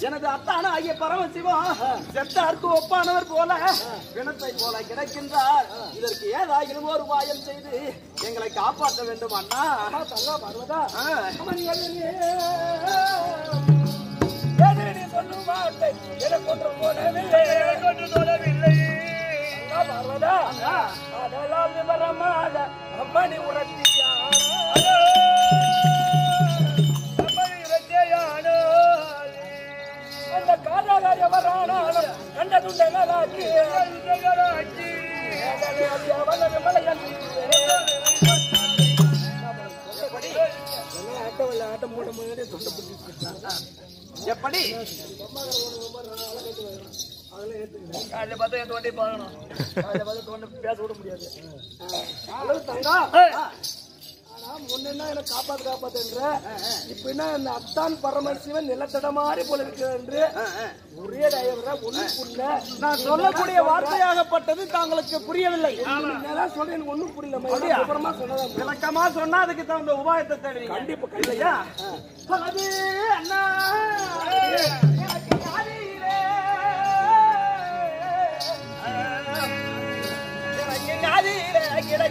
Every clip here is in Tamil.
எனது அத்தான ஆகிய பரமசிவம் செத்தார்க்கு ஒப்பானவர் போல பிணத்தை போல கிடக்கின்றார். இதற்கு ஏதாகிலும் ஒரு உபாயம் செய்து எங்களை காப்பாற்ற வேண்டும் அண்ணா. தங்கா பார்வதா. சொல்லும் வார்த்தை எனக்கு ஒன்று போனவில்லை எனக்கு ஒன்று தோணவில்லை தங்கா பார்வதா. அதெல்லாம் விவரமாக அம்மணி உணர்த்தியானோ எவரானாலும் கண்ட துண்டங்களாக்கி அவனது பிடிச்சி எப்படி? காலையில பார்த்தா என் தோண்டி பார்க்கணும். காலையில பார்த்தா தோண்ட பேச விட முடியாது. தங்கா. முன்னா என்ன காப்பாத்து காப்பாத்துன்ற. இப்ப என்ன இந்த அத்தான் பரமசிவன் நிலத்தட மாதிரி போல இருக்கு என்று ஒரே டயவரா ஒண்ணு புரியல நான் சொல்லக்கூடிய வார்த்தையாகப்பட்டது தாங்களுக்கு புரியவில்லை. நான் சொல்றேன் ஒண்ணும் புரியல? அப்புறமா சொன்னதா? விளக்கமா சொன்னா அதுக்கு தகுந்த உபாயத்தை தேடுவீங்க. கண்டிப்பா இல்லையா? அண்ணா. ஞானியிலே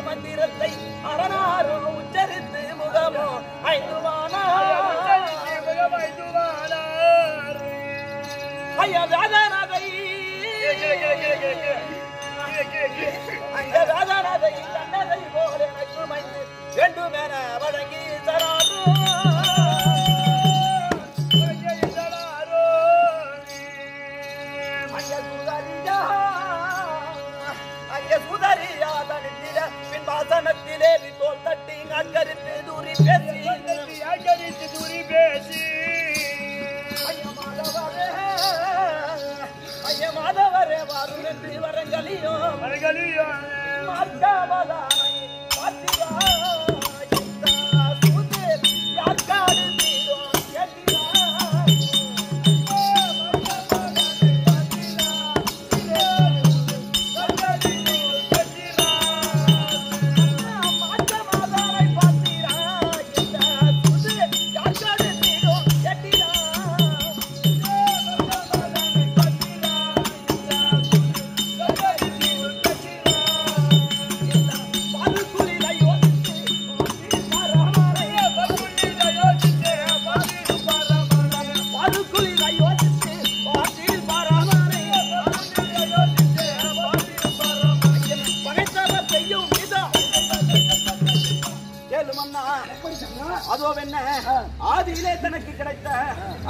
மந்திரத்தை அரணாரோ உச்சரித்து முகமோ ஐந்துவானா. ஐயா வேதனதை அந்த வேதனதை தன்னதை போல எனக்கு மைந்து வேண்டுமென வழங்கி தராது.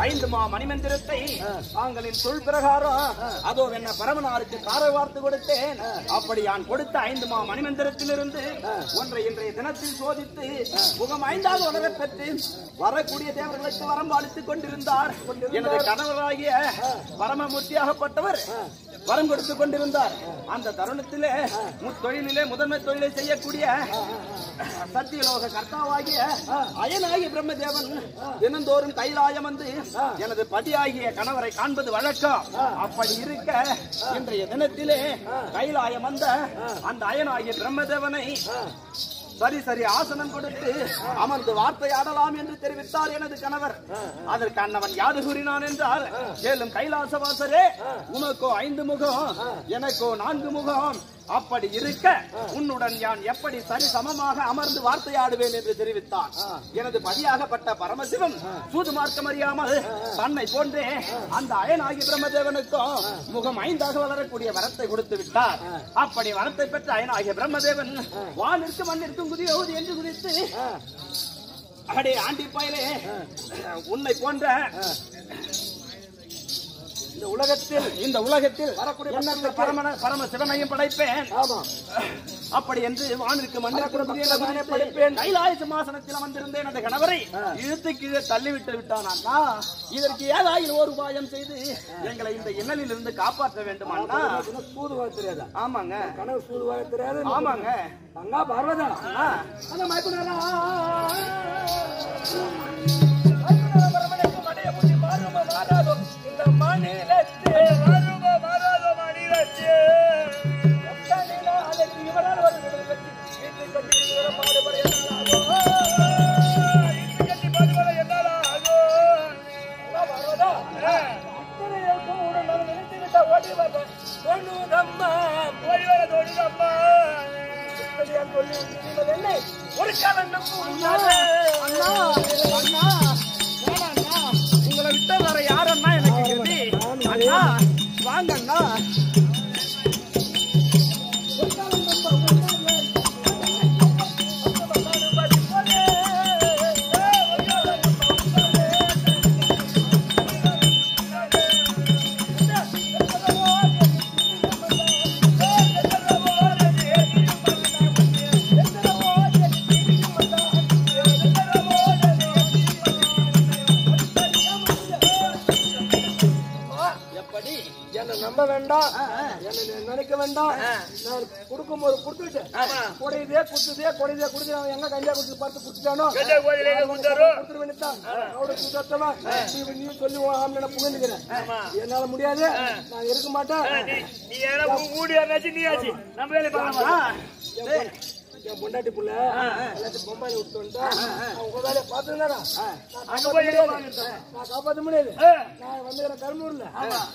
ஐந்து மா மணிமந்திரத்தை தாங்களின் சொல் பிரகாரம் அதோ என்ன பரமனாருக்கு கார வார்த்து கொடுத்தேன் அப்படி நான் கொடுத்த ஐந்து மா மணிமந்திரத்திலிருந்து ஒன்றை இன்றைய தினத்தில் சோதித்து முகம் ஐந்தாவது பெற்று வரக்கூடிய தேவர்களுக்கு வரம் அளித்துக் கொண்டிருந்தார். எனது கணவராகிய பரமமூர்த்தியாகப்பட்டவர் வரம் கொடுத்து கொண்டிருந்தார். அந்த தருணத்திலே தொழிலிலே முதன்மை தொழிலை செய்யக்கூடிய சத்தியலோக கர்த்தாவாகிய அயனாகிய பிரம்மதேவன் தினந்தோறும் கைலாயம் வந்து எனது பதியாகிய கணவரை காண்பது வழக்கம். அப்படி இருக்க இன்றைய தினத்திலே கைலாயம் வந்த அந்த அயனாகிய பிரம்மதேவனை சரி சரி ஆசனம் கொடுத்து அமர்ந்து வார்த்தையாடலாம் என்று தெரிவித்தார் எனது கணவர். அதற்கு அண்ணவன் யாது கூறினான் என்றால் மேலும் கைலாசவாசரே உனக்கோ ஐந்து முகம் எனக்கோ நான்கு முகம் அப்படி இருக்க உன்னுடன் யான் எப்படி சரி சமமாக அமர்ந்து வார்த்தையாடுவேன் என்று தெரிவித்தான். எனது பதியாகப்பட்ட பரமசிவம் சூது மார்க்கம் அறியாமல் தன்னை போன்றே அந்த அயனாகி பிரம்மதேவனுக்கும் முகம் ஐந்தாக வளரக்கூடிய வரத்தை கொடுத்து விட்டார். அப்படி வரத்தை பெற்ற அயனாகிய பிரம்மதேவன் வானிற்கு மண்ணிற்கும் குதியோது என்று குதித்து அடே ஆண்டி பயலே உன்னை போன்ற இந்த உலகத்தில் இந்த உலகத்தில் வரக்கூடிய பரமன பரம சிவனையும் படைப்பேன். அப்படி என்று வானிற்கு மண்ணிற்கு படைப்பேன். கைலாய சிம்மாசனத்தில் அமர்ந்திருந்த எனது கணவரை. இழுத்து கீழே தள்ளிவிட்டு விட்டான். அண்ணா இதற்கு ஏதாயில் ஒரு உபாயம் செய்து எங்களை இந்த இன்னலில் இருந்து காப்பாற்ற வேண்டும் அண்ணா சூது தெரியாதா? ஆமாங்க. கனவு சூது தெரியாது. ஆமாங்க. அங்கா பார்வதா. அண்ணா. அந்த மயக்குனரா ஒரு கலந்து அண்ணா அண்ணா. வேண்டாம். நினைக்க வேண்டாம். நான் கொடுக்கும்போது கொடுத்துட்டு குடையுதே குத்துதே குடையுதே அவன் எங்க கஞ்சா குடிச்சு பார்த்து குடிச்சானோ கஞ்சா கோயில்ல எங்க குடிச்சாரோ? கொடுத்துட வேண்டியதுதான். அவனுக்கு சுத்தமா, நீ சொல்லி ஆம்பளை புகழ்ந்துக்கிறேன். என்னால முடியாது. நான் இருக்க மாட்டேன். நீ ஏன்னா மூடி ஆச்சு நீ ஆச்சு நம்ம பார்க்க மாட்டோம் என் பொண்டாட்டி புள்ள. எல்லாத்தையும் பொம்பாயில விட்டு அவன் உங்க வேலையை பார்த்துருந்தாடா நான் முடியாது. நான் வந்து எனக்கு கரும்பூர்ல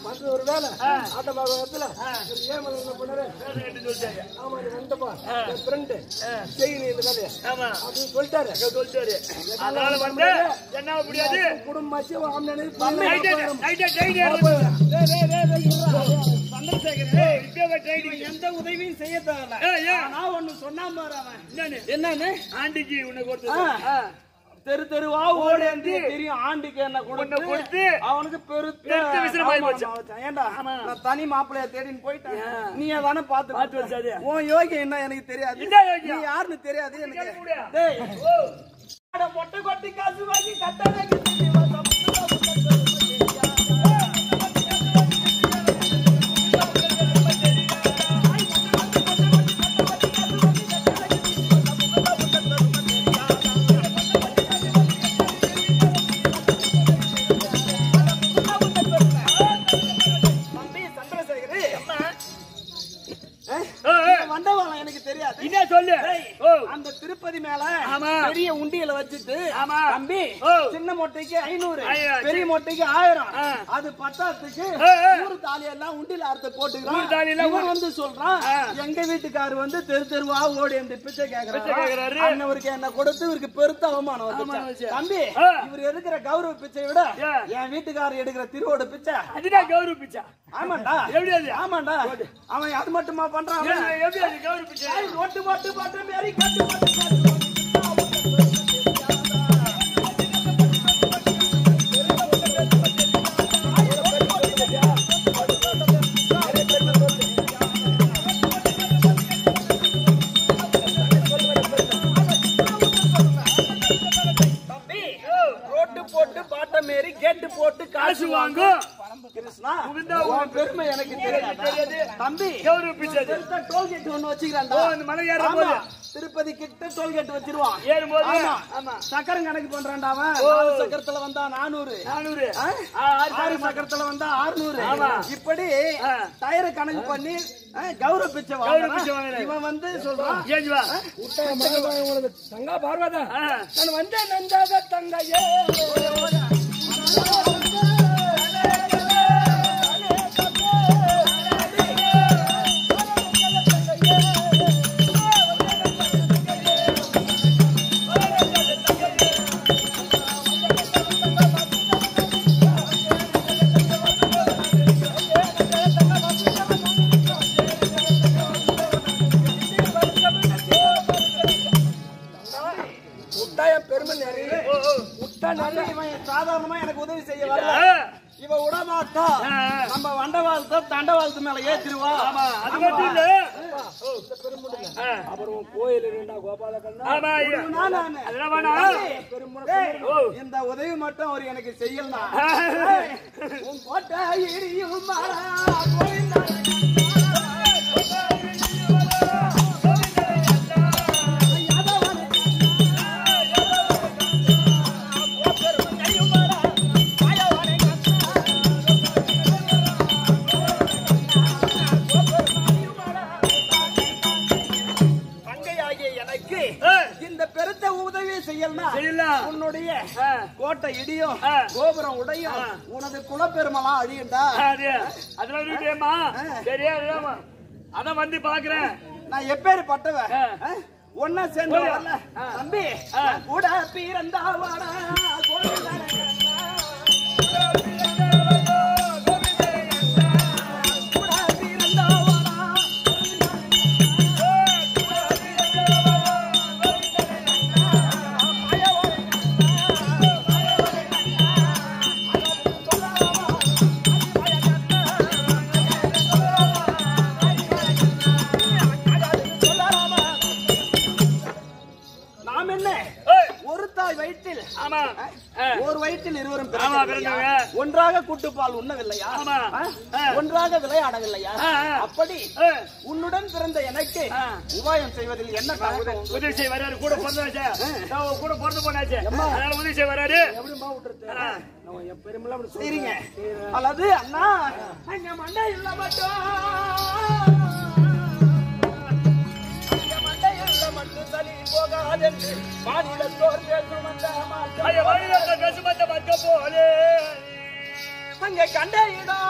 மற்ற ஒரு வேலை. ஆட்ட பார்க்க இடத்துல ஒரு ஏன் என்ன பண்ணாரு. ஆமா நீ வந்துப்பா என் ஃப்ரெண்டு செய்ய நீ இந்த கதையை ஆமா. அப்படின்னு சொல்லிட்டாரு. சொல்லிட்டாரு. அதனால வந்து என்ன முடியாது? குடும்பம் ஆச்சு எந்த உதவியும் செய்ய தேவையில்ல. நான் ஒண்ணு சொன்னா பாரு. என்னன்னு? ஆண்டிக்கு தெரு தெருவா ஓடேந்தி தெரியும் ஆண்டுக்கு என்ன கொடுத்து கொடுத்து அவனுக்கு பெருத்த பெருத்த விசிறமாயி போச்சு. ஏன்டா நான் தனி மாப்பிளைய தேடின்னு போயிட்டேன். நீ தானே பாத்து பார்த்து வச்சாது. உன் யோகி என்ன எனக்கு தெரியாது? நீ யாருன்னு தெரியாது எனக்கு? டேய். மொட்டை கொட்டி காசு வாங்கி கட்டணக்கு அந்த திருப்பதி மேல. பெரிய உண்டியல வச்சுட்டு. தம்பி. சின்ன மொட்டைக்கு ஐநூறு பெரிய மொட்டைக்கு ஆயிரம். அது பத்தாத்துக்கு. நூறு தாலி எல்லாம் உண்டியல அறுத்து இவன் வந்து சொல்றான். எங்க வீட்டுக்காரு வந்து தெரு தெருவா ஓடி அந்த பிச்சை கேக்குறாரு. அண்ணவருக்கு என்ன கொடுத்து இவருக்கு பெருத்த அவமானம். தம்பி. இவர் எடுக்கிற கௌரவ பிச்சை விட. என் வீட்டுக்காரர் எடுக்கிற திருவோட பிச்சை அதுதான் கௌரவ பிச்சா ஆமாண்டா எப்படி? ஆமாண்டா அவன் அது மட்டுமா பண்றான் ஒட்டு மொட்டு மொட்டு போட்டு பாட்ட மாரி கேட்டு போட்டு காசு வாங்கும் கிருஷ்ணா. உன் பெருமை எனக்கு தெரியாது? தம்பி டோல்கேட் ஒண்ணு வச்சுக்கிறான்டா. திருப்பதி கிட்ட டோல்கேட் வச்சிருவான். ஏறும்போது? ஆமா சக்கரம் கணக்கு பண்றான்டா அவன். சக்கரத்துல வந்தா நானூறு. நானூறு? ஆறு சக்கரத்துல. வந்தா ஆறுநூறு. ஆமா. இப்படி. டயரை கணக்கு பண்ணி கௌரவ பிச்சை. வாங்குறான். இவன் வந்து சொல்றான் தங்கா பார்வதா. நான் வந்தேன் நந்தாத தங்கையே. ஆ. நம்ம வண்டவாளத்தை தண்டவாளத்து மேல ஏத்திருவா ஆமா அது மட்டும் இல்ல. இந்த பெருமுடிங்க ஆ. அப்புறம் கோயில் இருந்தா கோபால கண்ணா ஆமா ஐயா. நான் நானு. அதெல்லாம் வேணாம். டேய், ஓ. இந்த உதவி மட்டும் அவர் எனக்கு செய்யலாம் கோட்டை எரியும் குலப்பெருமலாம் அழியுண்டா அது. அதெல்லாம் இருக்கேம்மா சரியா அதான் வந்து பாக்குறேன் நான் எப்பேற்பட்டவன் ஆ. ஒன்னா சேர்ந்து தம்பி கூட பிறந்தவனா? உண்ணவில்லையா. ஒன்றாக விளையாடவில்லையா. அப்படி. உன்னுடன் பிறந்த எனக்கு. உபாயம் செய்வதில் என்ன? உதவி செய்ய வராரு கூட பிறந்தாச்சே? கூட பிறந்து போனாச்சே? உதவி செய்ய வராரு எப்படிமா அப்படி சரிங்க. அல்லது அண்ணா அங்க மண்டை இல்ல மட்டும். மாநிலத்தோர் பேசும் அந்த மாற்றம். ஐயா வழியில பேச மாட்ட மத்த போலே. அங்க கண்ட இடம்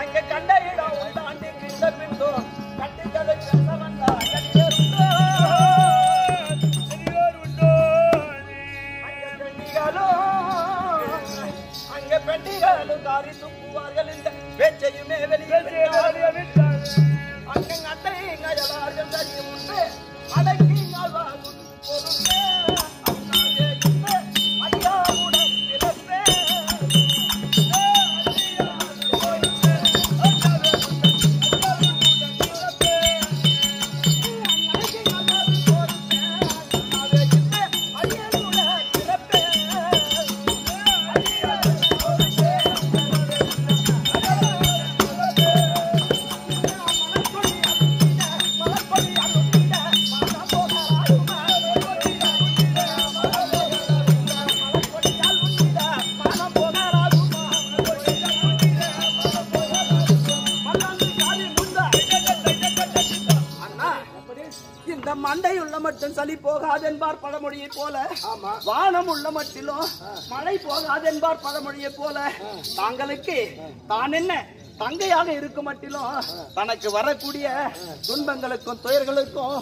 அங்க கண்ட இடம் தாண்டி கிட்ட பிந்தோ கட்டுக்கதை பெண்டிகளும் அங்க பெண்டிகளும் காரி துப்புவார்கள் இந்த பேச்சையுமே வெளியே போகாதென்பார் பழமொழியை போல. வானம் உள்ள மட்டிலும் மழை போகாதென்பார் பழமொழியை போல. தாங்களுக்கு தான் என்ன தங்கையாக இருக்கும் மட்டிலும் தனக்கு வரக்கூடிய துன்பங்களுக்கும் துயர்களுக்கும்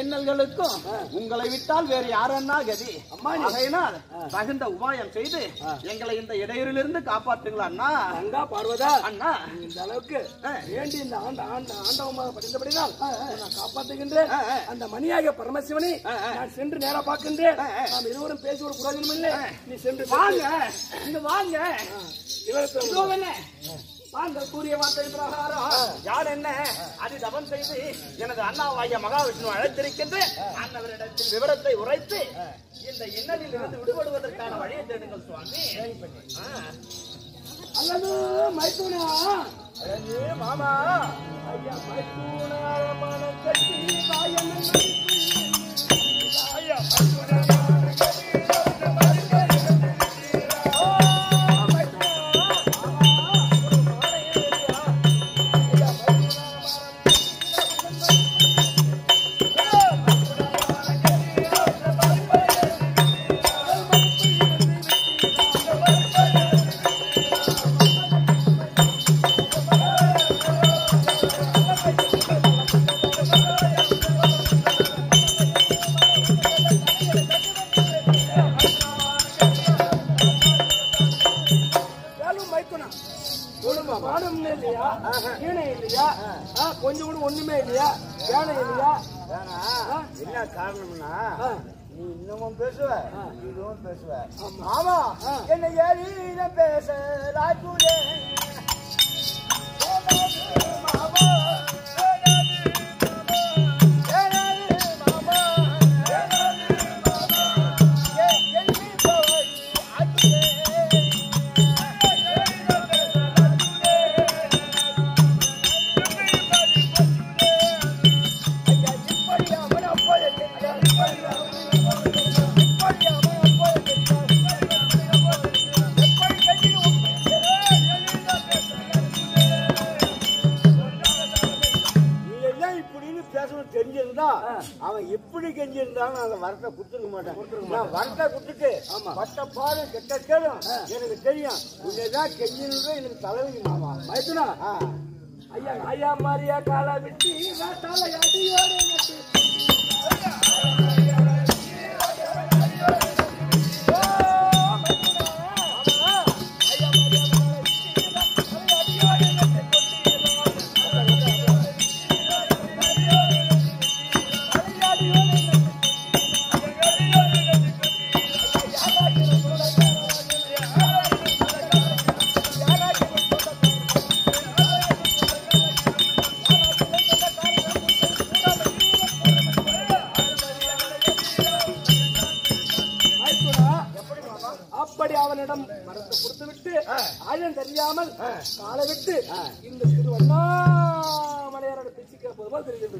இன்னல்களுக்கும் உங்களை விட்டால் வேறு யாரன்னா கதி? ஆகையினால் தகுந்த உபாயம் செய்து எங்களை இந்த இடையூறிலிருந்து காப்பாற்றுங்களா அண்ணா. அங்கா பார்வதா. அண்ணா. இந்த அளவுக்கு வேண்டி இந்த ஆண்ட ஆண்ட ஆண்டவமாக படித்தபடினால் நான் காப்பாற்றுகின்றேன். அந்த மணியாக பரமசிவனை நான் சென்று நேரா பார்க்கின்றேன். நாம் இருவரும் பேசி ஒரு பிரயோஜனம் இல்லை நீ சென்று வாங்க. இங்க வாங்க. என்ன? தாங்கள் கூறிய வார்த்தை பிரகாரம். யார் என்ன? அது தவம் செய்து எனது அண்ணாவாகிய மகாவிஷ்ணு அழைத்திருக்கின்ற அன்னவரிடத்தில் விவரத்தை உரைத்து இந்த இன்னலில் இருந்து விடுபடுவதற்கான வழியை தேடுங்கள் சுவாமி. அல்லது மைத்துனா? மாமா. ஐயா மைத்துனா மன கட்டி தாயனை ஐயா கீழே இல்லையா கொஞ்சம் கூட ஒண்ணுமே இல்லையா? வேலை இல்லையா என்ன காரணம்னா. நீ இன்னமும் பேசுவ இதுவும் பேசுவ. ஆமா. என்ன ஏறி பேச ராஜூரே நீ பேசணும் தெரிஞ்சிருந்தா அவன் எப்படி கெஞ்சிருந்தாலும் அந்த வரத்தை கொடுத்துருக்க மாட்டான். நான் வரத்தை கொடுத்துட்டு பட்ட பாடு கெட்ட கேளும் எனக்கு தெரியும் உன்னைதான் கெஞ்சிருந்தா எனக்கு தலைவலி மாமா. ஆ. ஐயா ஐயா மாரியா கால விட்டு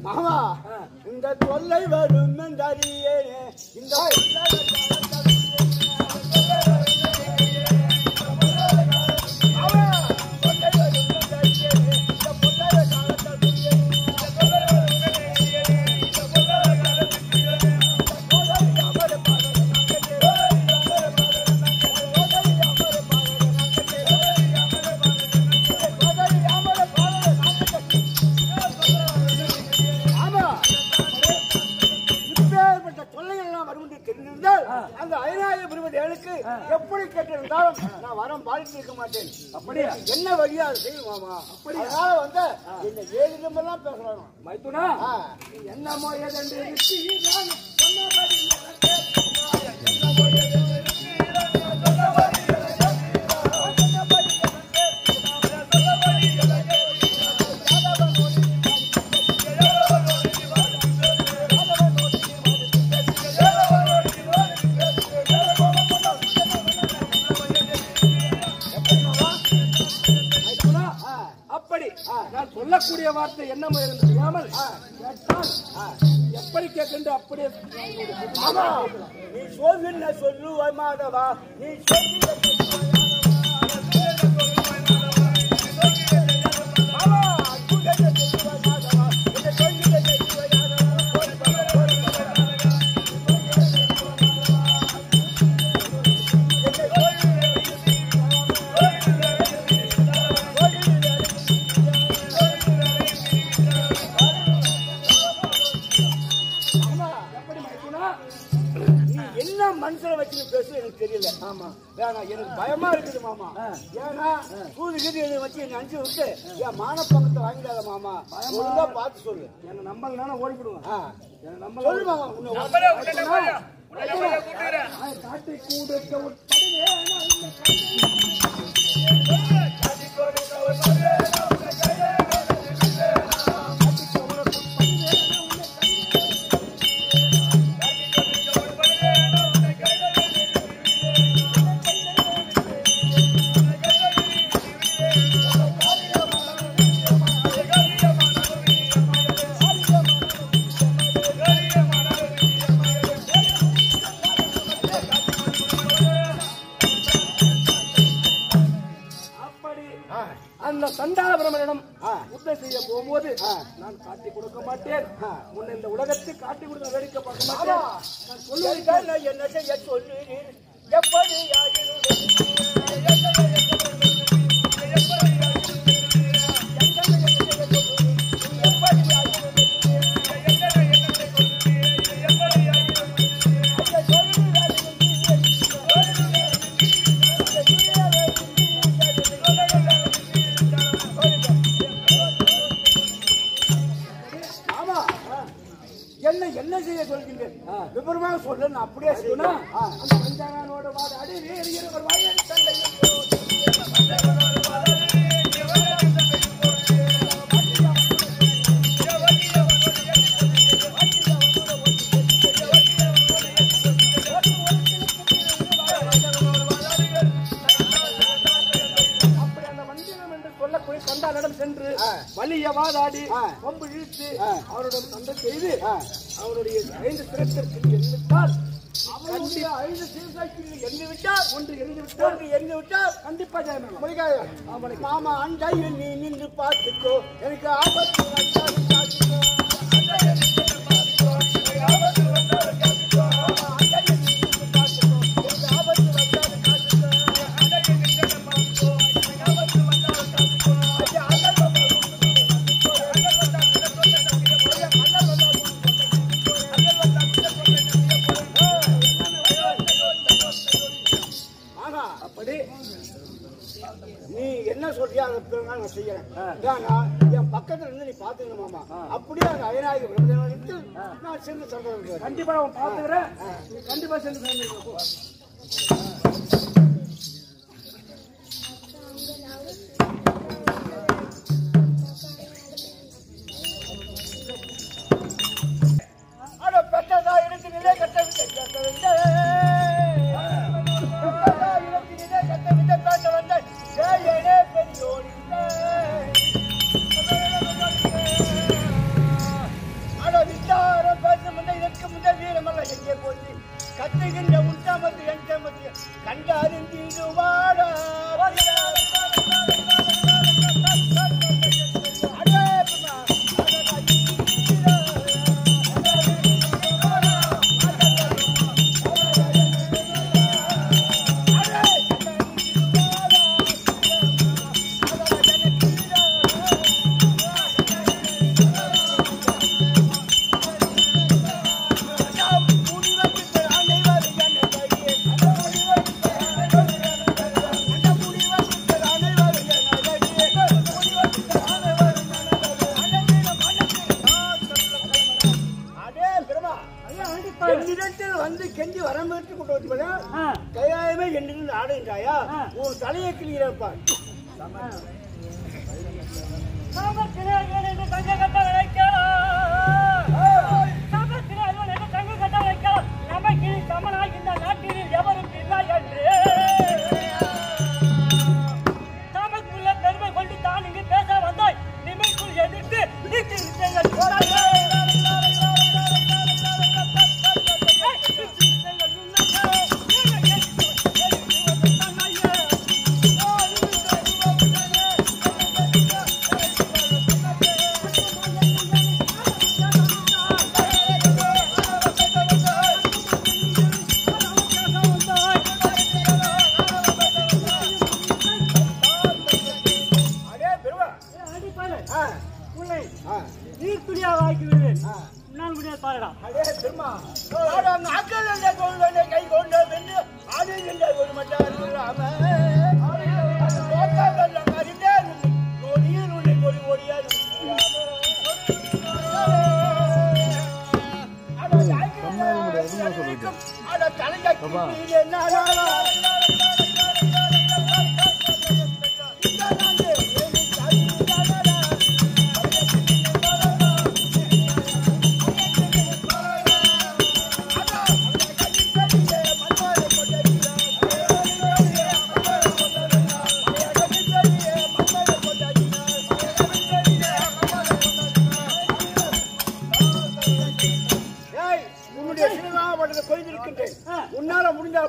மாமா இந்த தொல்லை வரும் என்றறியேனே. இந்த பேசுறாங்க மைத்துனா ஆ. நீ என்னமோ ஏதென்று எப்படி அப்படியே ஆமா. நீ சொல்லுன்னு சொல்லு மாதவா நீ சொல்லு. என்ன மனசுல வச்சு பேசு எனக்கு தெரியல. ஆமா. வேணாம் எனக்கு பயமா இருக்குது மாமா. ஏன்னா கூது கீது எழுதி வச்சு என்ன அனுப்பிச்சு விட்டு என் மானப்பக்கத்தை வாங்கிடாத மாமா. ஒழுங்கா பார்த்து சொல்லு. என்ன நம்பலனா ஓடிவிடுவேன். என்ன நம்பல. சொல்லு மாமா. உன்னை காட்டி கூடுக்க முன்ன இந்த உலகத்தை காட்டி கொடுக்க வேடிக்கை பார்க்க மாட்டேன் நான் என்ன செய்ய சொல்லு எப்படி சென்று வலிய வாதாடி கொம்பு இழுத்து அவருடன் சண்டை செய்து அவருடைய ஐந்து சிறப்பிற்கு எண்ணிட்டால் அவனுடைய ஐந்து சீர்காட்சியில் எண்ணி விட்டால் ஒன்று எரிந்து விட்டால் எண்ணி விட்டால் கண்டிப்பா ஜெயமேலாம் முடிக்காது மாமா அண்டையில் நீ நின்று பார்த்துக்கோ. எனக்கு ஆபத்து பார்த்துக்கோ. ஆனா நான் சென்று சொல்றேன் கண்டிப்பா அவன் பாத்துக்கிறேன் கண்டிப்பா சென்று சேர்ந்துருக்க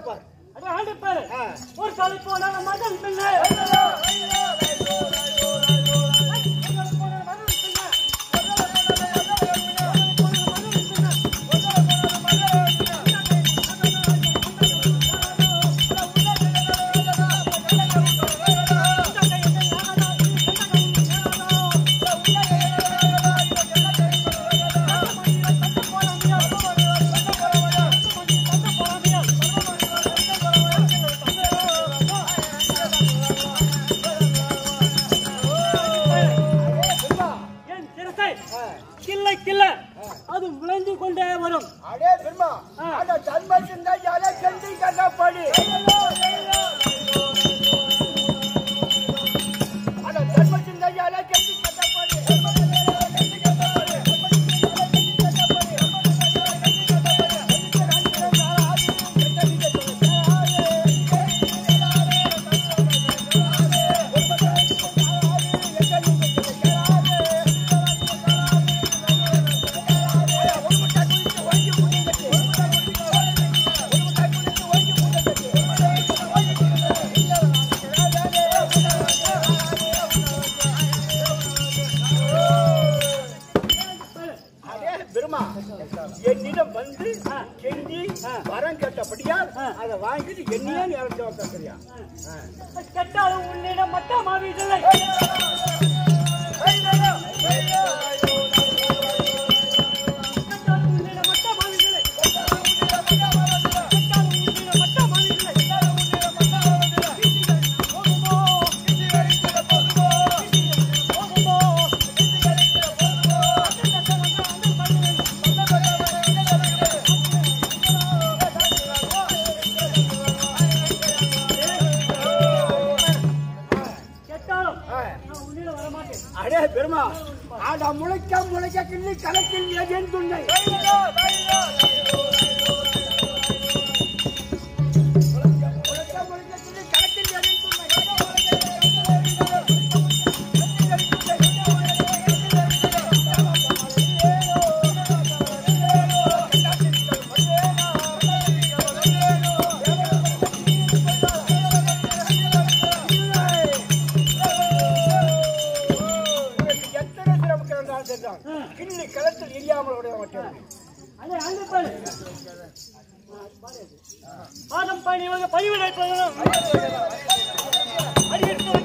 பார் ஒரு காலம் போனால மதம் பிள்ளை பாதம் பணி பதிவு அடியெடுத்து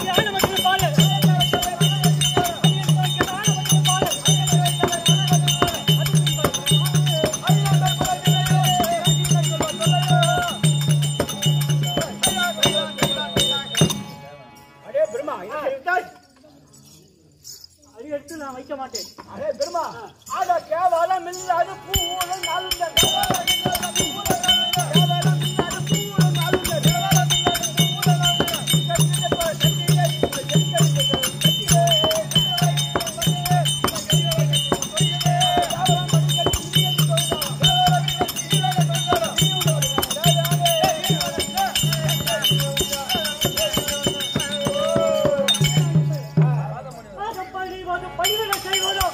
பாதம் பணிவது பணிவிடை செய்வதும் அடே